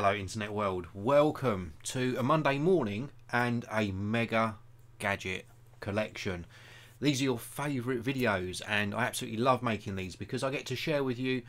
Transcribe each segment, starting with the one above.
Hello, internet world. Welcome to a Monday morning and a mega gadget collection. These are your favourite videos, and I absolutely love making these because I get to share with you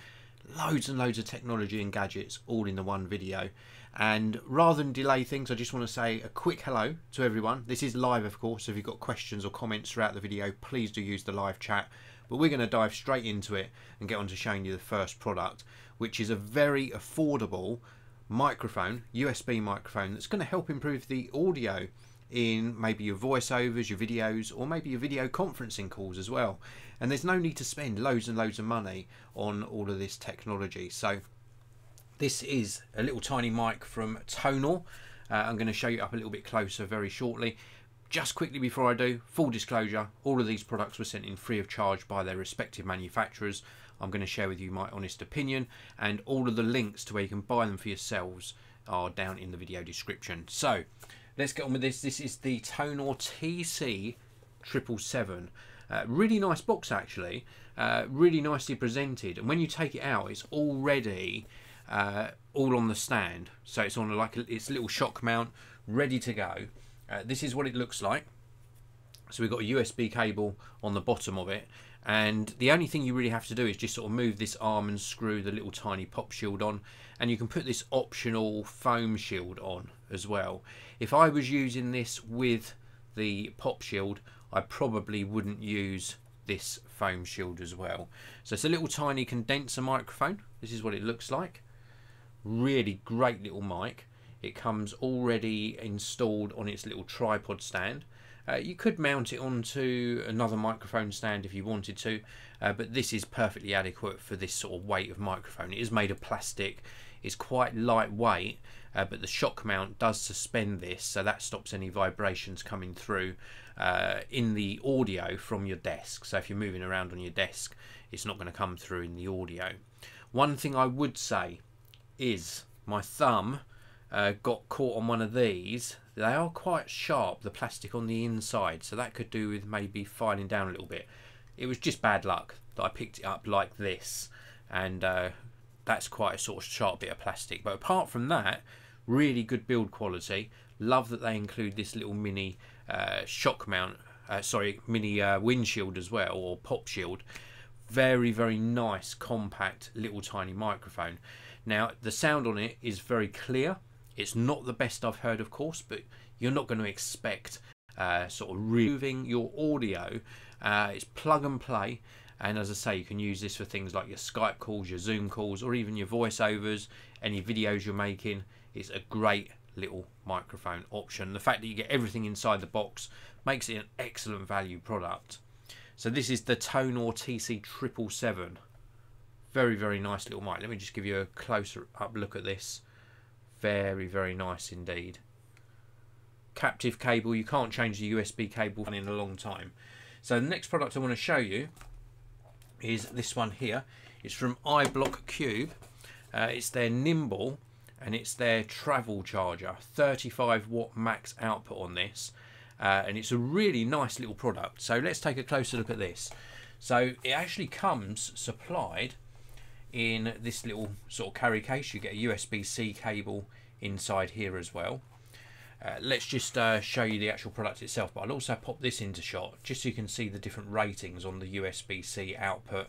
loads and loads of technology and gadgets all in the one video. And rather than delay things, I just want to say a quick hello to everyone. This is live, of course, if you've got questions or comments throughout the video, please do use the live chat. But we're going to dive straight into it and get on to showing you the first product, which is a very affordable microphone, USB microphone, that's going to help improve the audio in maybe your voiceovers, your videos, or maybe your video conferencing calls as well. And there's no need to spend loads and loads of money on all of this technology. So this is a little tiny mic from Tonor. Uh, I'm going to show you up a little bit closer very shortly. Just quickly before I do, full disclosure, all of these products were sent in free of charge by their respective manufacturers. I'm going to share with you my honest opinion and all of the links to where you can buy them for yourselves are down in the video description. So let's get on with this. This is the Tonor TC 777. Uh, really nice box actually, uh, really nicely presented. And when you take it out, it's already uh, all on the stand. So it's on like a, it's little shock mount, ready to go. Uh, this is what it looks like. So we've got a USB cable on the bottom of it and the only thing you really have to do is just sort of move this arm and screw the little tiny pop shield on. And you can put this optional foam shield on as well. If I was using this with the pop shield I probably wouldn't use this foam shield as well. So it's a little tiny condenser microphone. This is what it looks like. Really great little mic. It comes already installed on its little tripod stand uh, you could mount it onto another microphone stand if you wanted to, uh, but this is perfectly adequate for this sort of weight of microphone. It is made of plastic, it's quite lightweight, uh, but the shock mount does suspend this, so that stops any vibrations coming through uh, in the audio from your desk. So if you're moving around on your desk, it's not going to come through in the audio. One thing I would say is my thumb uh, got caught on one of these, they are quite sharp, the plastic on the inside, so that could do with maybe filing down a little bit. It was just bad luck that I picked it up like this, and uh, that's quite a sort of sharp bit of plastic. But apart from that, really good build quality. Love that they include this little mini uh, shock mount, uh, sorry, mini uh, windshield as well, or pop shield. Very, very nice, compact, little tiny microphone. Now, the sound on it is very clear it's not the best I've heard, of course, but you're not going to expect uh, sort of removing your audio. Uh, it's plug and play. And as I say, you can use this for things like your Skype calls, your Zoom calls, or even your voiceovers, any videos you're making. It's a great little microphone option. The fact that you get everything inside the box makes it an excellent value product. So this is the Tonor TC777. Very, very nice little mic. Let me just give you a closer up look at this. Very, very nice indeed. Captive cable, you can't change the USB cable in a long time. So the next product I want to show you is this one here. It's from iBlock Cube. Uh, it's their Nimble and it's their travel charger. 35 watt max output on this. Uh, and it's a really nice little product. So let's take a closer look at this. So it actually comes supplied in this little sort of carry case. You get a USB-C cable inside here as well. Uh, let's just uh, show you the actual product itself, but I'll also pop this into shot just so you can see the different ratings on the USB-C output,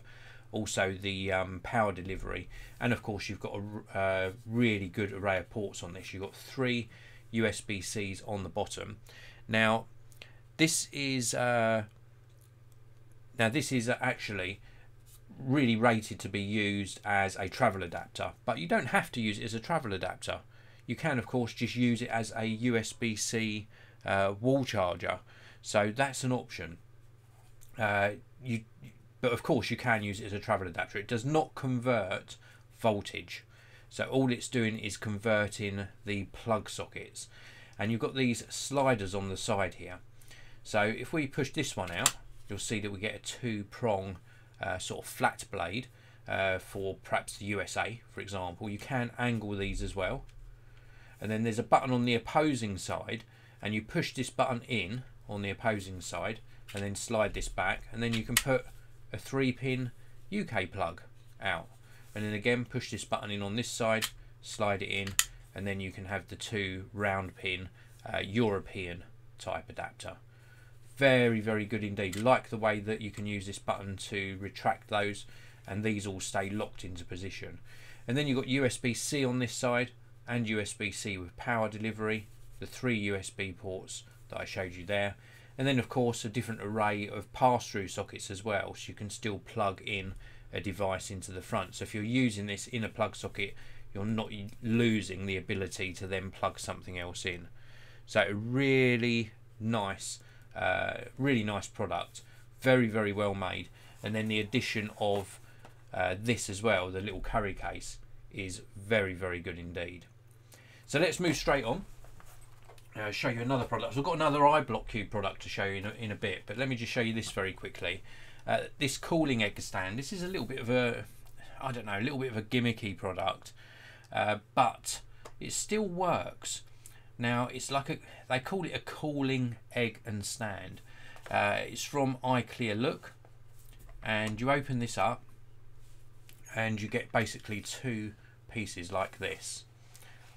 also the um, power delivery, and of course you've got a uh, really good array of ports on this. You've got three USB-Cs on the bottom. Now, this is uh, now this is actually really rated to be used as a travel adapter, but you don't have to use it as a travel adapter. You can, of course, just use it as a USB-C uh, wall charger. So that's an option. Uh, you, but of course, you can use it as a travel adapter. It does not convert voltage. So all it's doing is converting the plug sockets. And you've got these sliders on the side here. So if we push this one out, you'll see that we get a two prong uh, sort of flat blade uh, for perhaps the USA, for example. You can angle these as well. And then there's a button on the opposing side, and you push this button in on the opposing side, and then slide this back, and then you can put a three pin UK plug out. And then again, push this button in on this side, slide it in, and then you can have the two round pin uh, European type adapter. Very, very good indeed. Like the way that you can use this button to retract those and these all stay locked into position. And then you've got USB-C on this side and USB-C with power delivery, the three USB ports that I showed you there. And then of course a different array of pass-through sockets as well, so you can still plug in a device into the front. So if you're using this in a plug socket, you're not losing the ability to then plug something else in. So really nice, uh, really nice product, very very well made. And then the addition of uh, this as well, the little curry case, is very very good indeed. So let's move straight on. Uh, show you another product. So I've got another iBlock Cube product to show you in a, in a bit, but let me just show you this very quickly. Uh, this cooling egg stand. This is a little bit of a, I don't know, a little bit of a gimmicky product, uh, but it still works. Now it's like a they call it a cooling egg and stand. Uh, it's from Klearlook, and you open this up, and you get basically two pieces like this.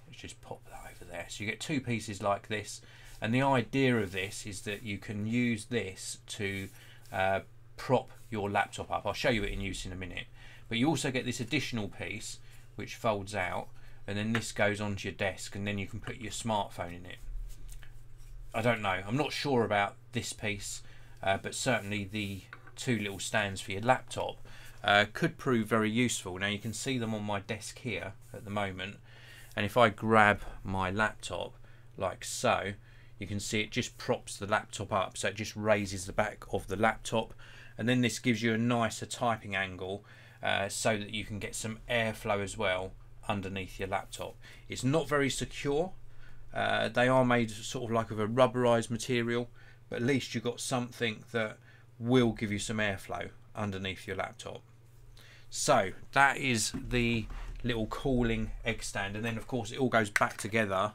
Let's just pop that over there. So you get two pieces like this, and the idea of this is that you can use this to uh, prop your laptop up. I'll show you it in use in a minute. But you also get this additional piece which folds out and then this goes onto your desk and then you can put your smartphone in it. I don't know. I'm not sure about this piece, uh, but certainly the two little stands for your laptop uh, could prove very useful. Now you can see them on my desk here at the moment, and if I grab my laptop like so, you can see it just props the laptop up, so it just raises the back of the laptop, and then this gives you a nicer typing angle uh, so that you can get some airflow as well underneath your laptop. It's not very secure. Uh, they are made sort of like of a rubberized material, but at least you've got something that will give you some airflow underneath your laptop. So that is the little cooling egg stand, and then of course it all goes back together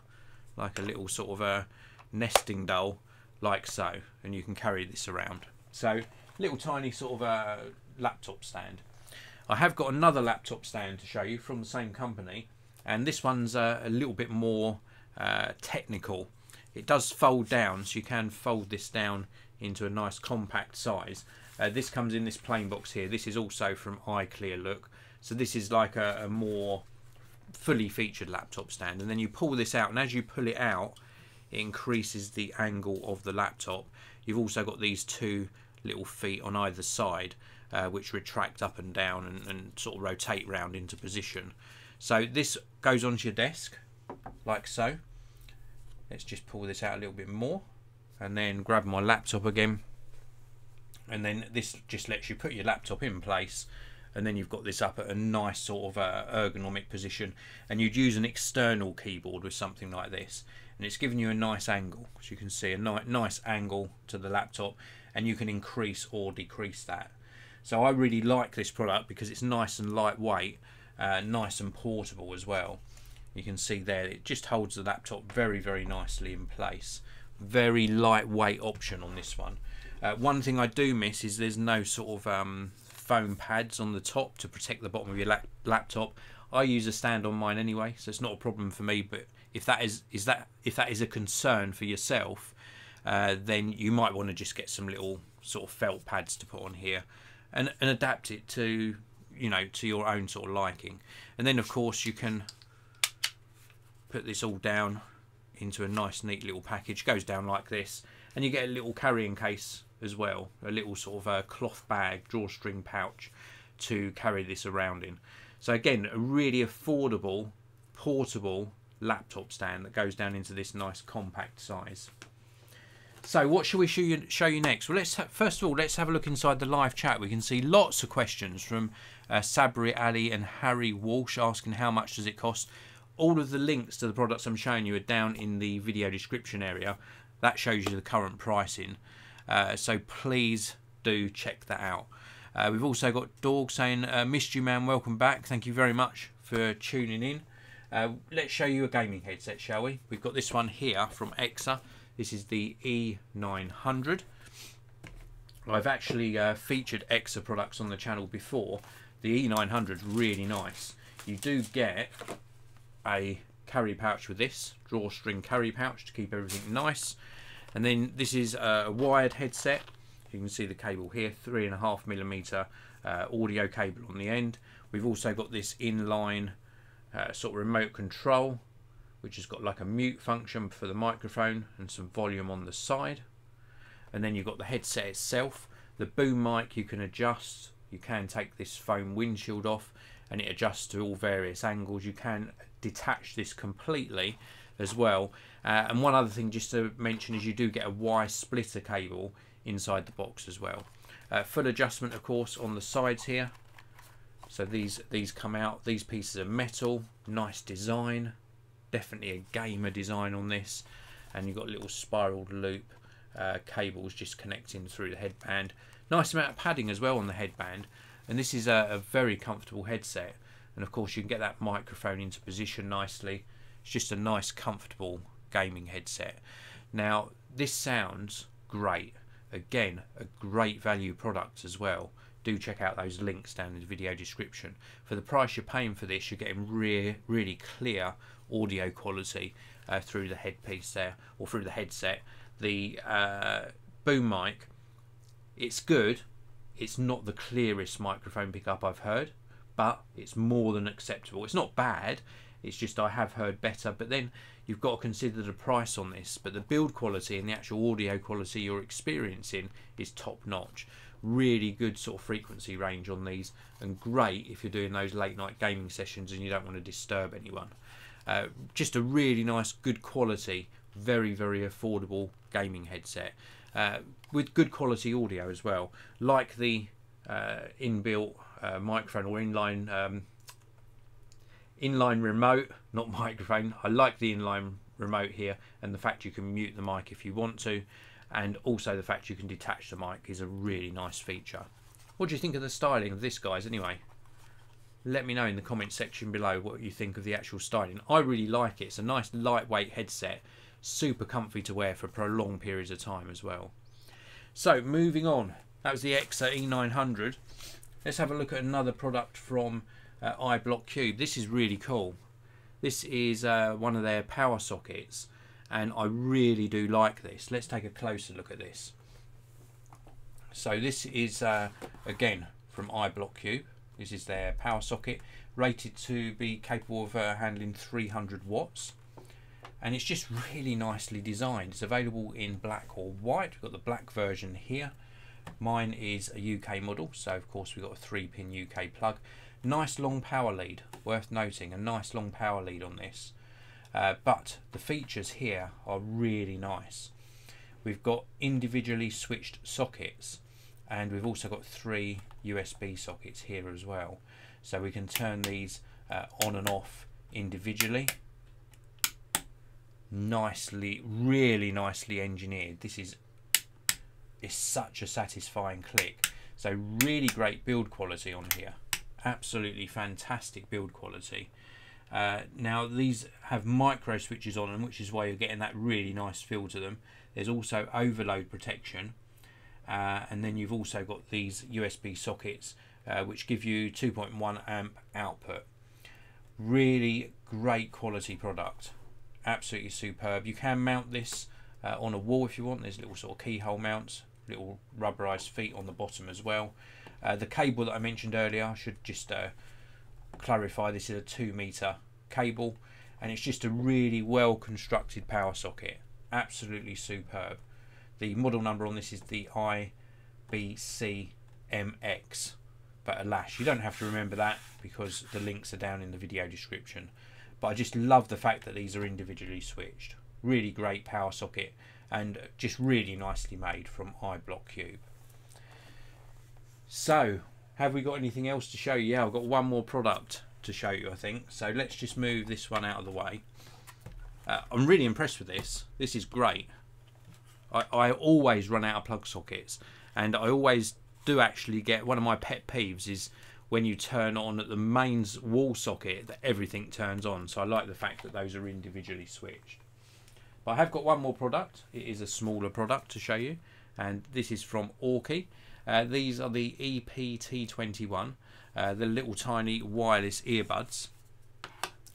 like a little sort of a nesting doll, like so, and you can carry this around. So little tiny sort of a laptop stand. I have got another laptop stand to show you from the same company and this one's uh, a little bit more uh, technical. It does fold down so you can fold this down into a nice compact size. Uh, this comes in this plain box here. This is also from Klearlook. So this is like a, a more fully featured laptop stand and then you pull this out and as you pull it out it increases the angle of the laptop. You've also got these two little feet on either side uh, which retract up and down and, and sort of rotate round into position. So this goes onto your desk like so. Let's just pull this out a little bit more and then grab my laptop again. And then this just lets you put your laptop in place and then you've got this up at a nice sort of uh, ergonomic position and you'd use an external keyboard with something like this and it's giving you a nice angle as you can see a ni nice angle to the laptop and you can increase or decrease that so I really like this product because it's nice and lightweight, uh, nice and portable as well. You can see there it just holds the laptop very very nicely in place. Very lightweight option on this one. Uh, one thing I do miss is there's no sort of um, foam pads on the top to protect the bottom of your lap laptop. I use a stand on mine anyway, so it's not a problem for me. But if that is is that if that is a concern for yourself, uh, then you might want to just get some little sort of felt pads to put on here and, and adapt it to you know to your own sort of liking. And then of course you can put this all down into a nice neat little package. Goes down like this. And you get a little carrying case as well a little sort of a cloth bag drawstring pouch to carry this around in. So again a really affordable portable laptop stand that goes down into this nice compact size so what shall we show you, show you next? Well, let's first of all let's have a look inside the live chat. We can see lots of questions from uh, Sabri Ali and Harry Walsh asking how much does it cost. All of the links to the products I'm showing you are down in the video description area. That shows you the current pricing. Uh, so please do check that out. Uh, we've also got Dog saying, uh, missed you man, welcome back. Thank you very much for tuning in. Uh, let's show you a gaming headset, shall we? We've got this one here from EKSA. This is the E900. I've actually uh, featured EKSA products on the channel before. The E900 is really nice. You do get a carry pouch with this drawstring carry pouch to keep everything nice and then this is a wired headset you can see the cable here three and a half millimeter uh, audio cable on the end we've also got this inline uh, sort of remote control which has got like a mute function for the microphone and some volume on the side. And then you've got the headset itself the boom mic you can adjust. You can take this foam windshield off and it adjusts to all various angles. You can detach this completely as well. Uh, and one other thing just to mention is you do get a Y splitter cable inside the box as well. Uh, full adjustment of course on the sides here. So these these come out. These pieces are metal nice design definitely a gamer design on this. And you've got little spiraled loop uh, cables just connecting through the headband. Nice amount of padding as well on the headband. And this is a, a very comfortable headset. And of course you can get that microphone into position nicely. It's just a nice comfortable gaming headset. Now this sounds great again a great value product as well. Do check out those links down in the video description. For the price you're paying for this you're getting re really clear audio quality uh, through the headpiece there or through the headset. The uh, boom mic it's good. It's not the clearest microphone pickup I've heard but it's more than acceptable. It's not bad it's just I have heard better but then you've got to consider the price on this but the build quality and the actual audio quality you're experiencing is top notch. Really good sort of frequency range on these and great if you're doing those late night gaming sessions and you don't want to disturb anyone. Uh, just a really nice good quality very very affordable gaming headset uh, with good quality audio as well. Like the uh, inbuilt uh, microphone or inline um, inline remote not microphone I like the inline remote here and the fact you can mute the mic if you want to and also the fact you can detach the mic is a really nice feature. What do you think of the styling of this guys anyway? Let me know in the comment section below what you think of the actual styling. I really like it. It's a nice lightweight headset, super comfy to wear for prolonged periods of time as well. So moving on, that was the EKSA E900. Let's have a look at another product from uh, iBlock Cube. This is really cool. This is uh, one of their power sockets and I really do like this. Let's take a closer look at this. So this is uh, again from iBlock Cube. This is their power socket rated to be capable of uh, handling 300 watts and it's just really nicely designed. It's available in black or white. We've got the black version here. Mine is a UK model, so of course we've got a 3 pin UK plug. Nice long power lead, worth noting, a nice long power lead on this. Uh, but the features here are really nice. We've got individually switched sockets and we've also got three USB sockets here as well. So we can turn these uh, on and off individually. Nicely, really nicely engineered. This is, is such a satisfying click. So really great build quality on here. Absolutely fantastic build quality. Uh, now these have micro switches on them, which is why you're getting that really nice feel to them. There's also overload protection, uh, and then you've also got these USB sockets, uh, which give you 2.1 amp output. Really great quality product, absolutely superb. You can mount this uh, on a wall if you want. There's little sort of keyhole mounts, little rubberized feet on the bottom as well. Uh, the cable that I mentioned earlier, I should just uh, clarify this is a two meter cable and it's just a really well constructed power socket. Absolutely superb. The model number on this is the iBC-MX but alas you don't have to remember that because the links are down in the video description. But I just love the fact that these are individually switched. Really great power socket and just really nicely made from iBlock Cube so have we got anything else to show you? Yeah, I've got one more product to show you, I think. So let's just move this one out of the way. Uh, I'm really impressed with this. This is great. I, I always run out of plug sockets and I always do actually get one of my pet peeves is when you turn on at the mains wall socket that everything turns on. So I like the fact that those are individually switched. But I have got one more product. It is a smaller product to show you and this is from Aukey. Uh, these are the EP-T21, uh, the little tiny wireless earbuds.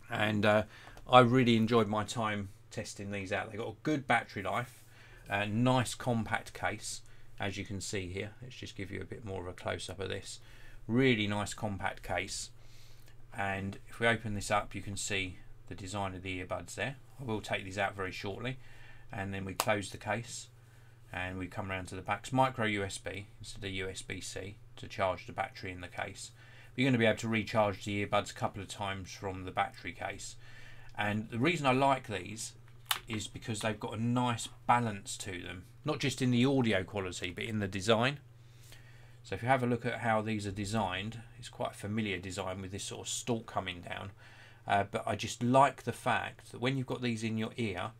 And uh, I really enjoyed my time testing these out. They've got a good battery life, a nice compact case, as you can see here. Let's just give you a bit more of a close-up of this. Really nice compact case. And if we open this up, you can see the design of the earbuds there. I will take these out very shortly. And then we close the case and we come around to the back. It's micro USB instead of USB-C to charge the battery in the case. You're going to be able to recharge the earbuds a couple of times from the battery case. And the reason I like these is because they've got a nice balance to them, not just in the audio quality, but in the design. So if you have a look at how these are designed, it's quite a familiar design with this sort of stalk coming down. Uh, but I just like the fact that when you've got these in your ear,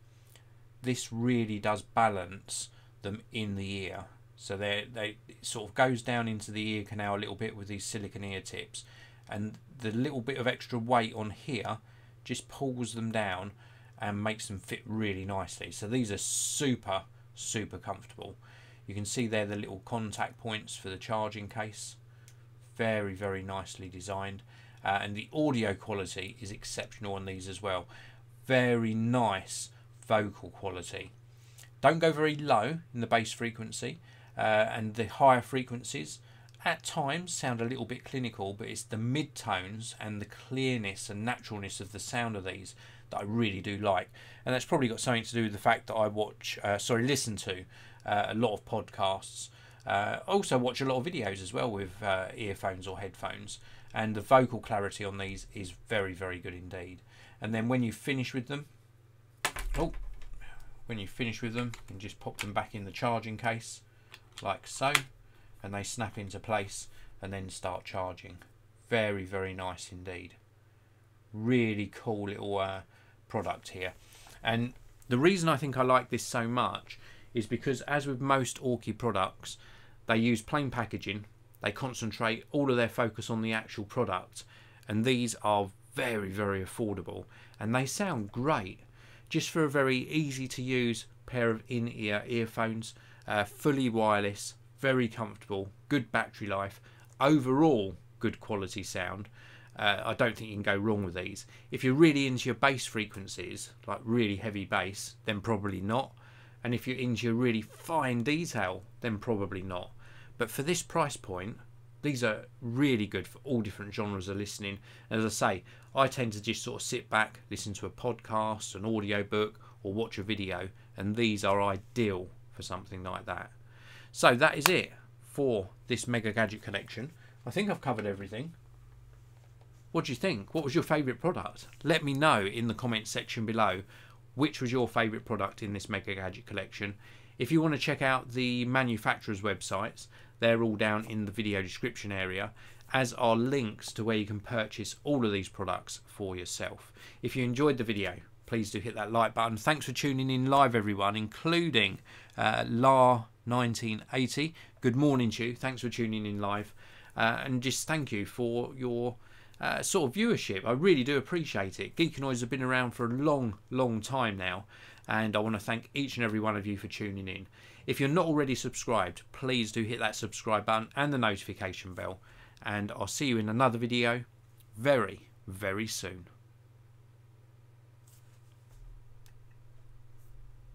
this really does balance them in the ear. So they they sort of goes down into the ear canal a little bit with these silicon ear tips, and the little bit of extra weight on here just pulls them down and makes them fit really nicely. So these are super super comfortable. You can see there the little contact points for the charging case. Very very nicely designed, uh, and the audio quality is exceptional on these as well. Very nice vocal quality. Don't go very low in the bass frequency, uh, and the higher frequencies at times sound a little bit clinical, but it's the mid tones and the clearness and naturalness of the sound of these that I really do like, and that's probably got something to do with the fact that I watch, uh, sorry, listen to uh, a lot of podcasts. Uh, also watch a lot of videos as well with uh, earphones or headphones, and the vocal clarity on these is very, very good indeed. And then when you finish with them, oh, when you finish with them, you just pop them back in the charging case like so and they snap into place and then start charging. Very, very nice indeed. Really cool little uh, product here. And the reason I think I like this so much is because as with most Aukey products, they use plain packaging. They concentrate all of their focus on the actual product. And these are very, very affordable. And they sound great. Just for a very easy to use pair of in-ear earphones uh, fully wireless, very comfortable, good battery life, overall good quality sound. Uh, I don't think you can go wrong with these. If you're really into your bass frequencies, like really heavy bass, then probably not. And if you're into your really fine detail, then probably not. But for this price point, these are really good for all different genres of listening. As I say, I tend to just sort of sit back, listen to a podcast, an audio book, or watch a video, and these are ideal for something like that. So that is it for this Mega Gadget collection. I think I've covered everything. What do you think? What was your favourite product? Let me know in the comments section below which was your favourite product in this Mega Gadget collection. If you want to check out the manufacturer's websites, they're all down in the video description area, as are links to where you can purchase all of these products for yourself. If you enjoyed the video, please do hit that like button. Thanks for tuning in live, everyone, including uh, La1980. Good morning to you. Thanks for tuning in live. Uh, and just thank you for your uh, sort of viewership. I really do appreciate it. Geekanoids have been around for a long, long time now, and I want to thank each and every one of you for tuning in. If you're not already subscribed, please do hit that subscribe button and the notification bell, and I'll see you in another video very, very soon.